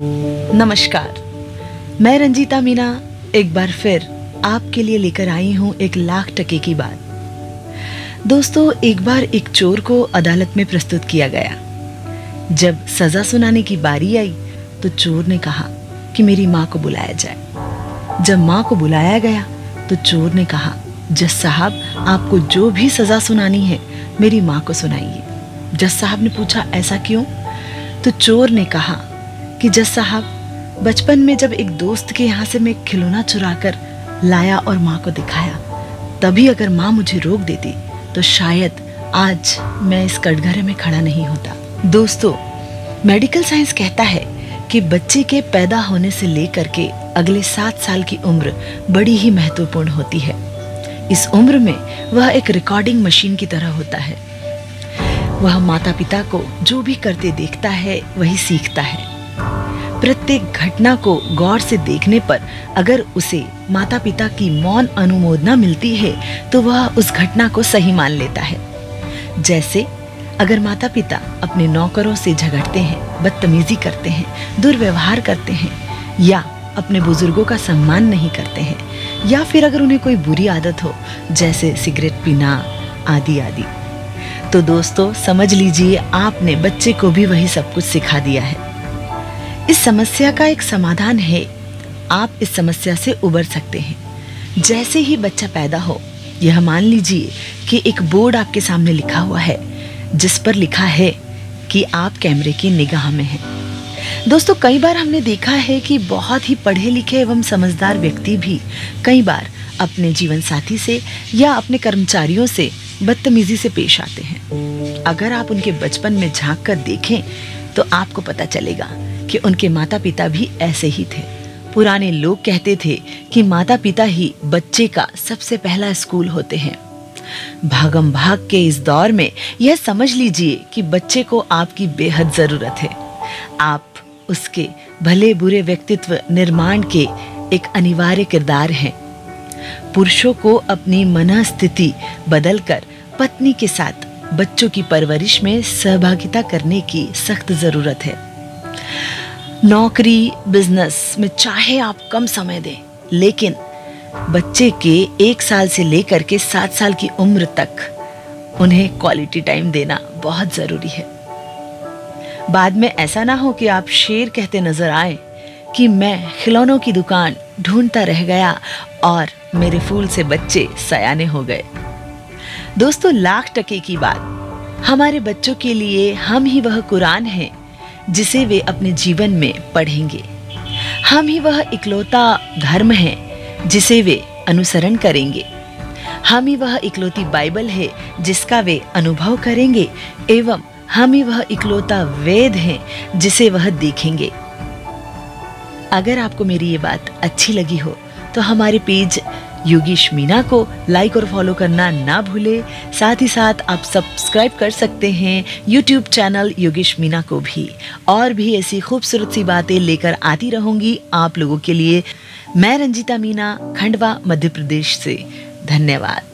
नमस्कार। मैं रंजीता मीना एक बार फिर आपके लिए लेकर आई हूँ एक लाख टके की बात। दोस्तों, एक बार एक चोर को अदालत में प्रस्तुत किया गया। जब सजा सुनाने की बारी आई तो चोर ने कहा कि मेरी माँ को बुलाया जाए। जब माँ को बुलाया गया तो चोर ने कहा, जज साहब, आपको जो भी सजा सुनानी है, मेरी माँ को सुनाइए। जज साहब ने पूछा, ऐसा क्यों? तो चोर ने कहा कि जज साहब, बचपन में जब एक दोस्त के यहाँ से मैं खिलौना चुरा कर लाया और माँ को दिखाया, तभी अगर माँ मुझे रोक देती तो शायद आज मैं इस कटघरे में खड़ा नहीं होता। दोस्तों, मेडिकल साइंस कहता है कि बच्चे के पैदा होने से लेकर के अगले सात साल की उम्र बड़ी ही महत्वपूर्ण होती है। इस उम्र में वह एक रिकॉर्डिंग मशीन की तरह होता है। वह माता पिता को जो भी करते देखता है, वही सीखता है। प्रत्येक घटना को गौर से देखने पर अगर उसे माता पिता की मौन अनुमोदना मिलती है तो वह उस घटना को सही मान लेता है। जैसे, अगर माता पिता अपने नौकरों से झगड़ते हैं, बदतमीजी करते हैं, दुर्व्यवहार करते हैं, या अपने बुज़ुर्गों का सम्मान नहीं करते हैं, या फिर अगर उन्हें कोई बुरी आदत हो, जैसे सिगरेट पीना, आदि आदि। तो दोस्तों, समझ लीजिए, आपने बच्चे को भी वही सब कुछ सिखा दिया है। इस समस्या का एक समाधान है। आप इस समस्या से उबर सकते हैं। जैसे ही बच्चा पैदा हो, यह मान लीजिए कि एक बोर्ड आपके सामने लिखा हुआ है, जिस पर लिखा है कि आप कैमरे की निगाह में हैं। दोस्तों, कई बार हमने देखा है कि बहुत ही पढ़े लिखे एवं समझदार व्यक्ति भी कई बार अपने जीवन साथी से या अपने कर्मचारियों से बदतमीजी से पेश आते हैं। अगर आप उनके बचपन में झाँक कर देखें तो आपको पता चलेगा कि उनके माता पिता भी ऐसे ही थे। पुराने लोग कहते थे कि माता पिता ही बच्चे का सबसे पहला स्कूल होते हैं। भागम भाग के इस दौर में यह समझ लीजिए कि बच्चे को आपकी बेहद ज़रूरत है। आप उसके भले बुरे व्यक्तित्व निर्माण के एक अनिवार्य किरदार हैं। पुरुषों को अपनी मन स्थिति बदलकर पत्नी के साथ बच्चों की परवरिश में सहभागिता करने की सख्त ज़रूरत है। नौकरी बिज़नेस में चाहे आप कम समय दें, लेकिन बच्चे के एक साल से लेकर के सात साल की उम्र तक उन्हें क्वालिटी टाइम देना बहुत ज़रूरी है। बाद में ऐसा ना हो कि आप शेर कहते नज़र आए कि मैं खिलौनों की दुकान ढूंढता रह गया और मेरे फूल से बच्चे सयाने हो गए। दोस्तों, लाख टके की बात। हमारे बच्चों के लिए हम ही वह कुरान है जिसे वे अपने जीवन में पढ़ेंगे। हम ही वह इकलौता धर्म है, जिसे वे अनुसरण करेंगे। हम ही वह इकलौती बाइबल है, जिसका वे अनुभव करेंगे, एवं हम ही वह इकलौता वेद है, जिसे वह देखेंगे। अगर आपको मेरी ये बात अच्छी लगी हो तो हमारे पेज योगेश मीना को लाइक और फॉलो करना ना भूले। साथ ही साथ आप सब्सक्राइब कर सकते हैं यूट्यूब चैनल योगेश मीना को भी। और भी ऐसी खूबसूरत सी बातें लेकर आती रहूँगी आप लोगों के लिए। मैं रंजीता मीना खंडवा, मध्य प्रदेश से। धन्यवाद।